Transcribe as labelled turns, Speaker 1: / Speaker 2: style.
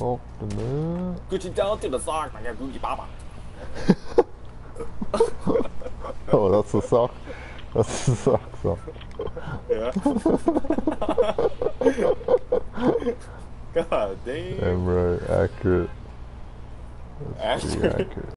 Speaker 1: Fuck the moon.
Speaker 2: Coogi down to the sock, I got Gucci Baba.
Speaker 1: Oh, that's the sock. That's the sock song.
Speaker 2: Yeah. God damn.
Speaker 1: Damn right, accurate. That's
Speaker 2: Accurate.
Speaker 1: accurate.